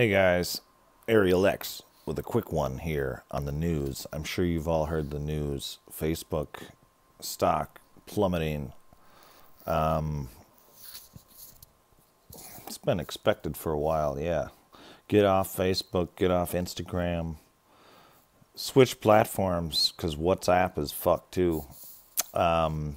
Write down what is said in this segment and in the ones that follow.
Hey guys, Aerial-X with a quick one here on the news. I'm sure you've all heard the news. Facebook stock plummeting. Um, it's been expected for a while, yeah. Get off Facebook, get off Instagram, switch platforms because WhatsApp is fucked too. Um,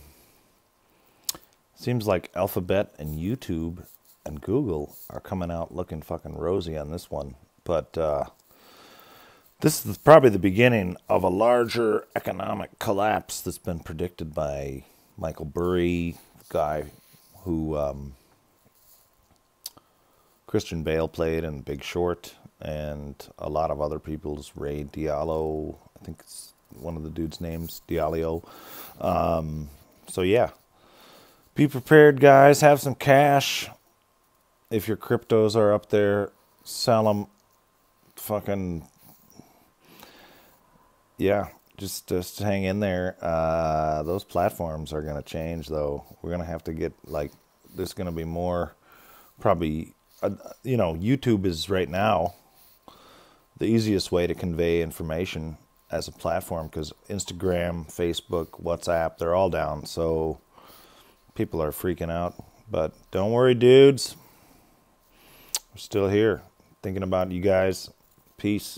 seems like Alphabet and YouTube and Google are coming out looking fucking rosy on this one. But uh, this is probably the beginning of a larger economic collapse that's been predicted by Michael Burry, guy who um, Christian Bale played in Big Short, and a lot of other people's Ray Dalio. I think it's one of the dude's names, Dalio. Um, so yeah, be prepared, guys. Have some cash if your cryptos are up there, sell them. Fucking yeah, just just hang in there. Uh, those platforms are gonna change, though. We're gonna have to get like there's gonna be more, probably. Uh, you know, YouTube is right now the easiest way to convey information as a platform because Instagram, Facebook, WhatsApp, they're all down. So people are freaking out. But don't worry, dudes. We're still here thinking about you guys. Peace.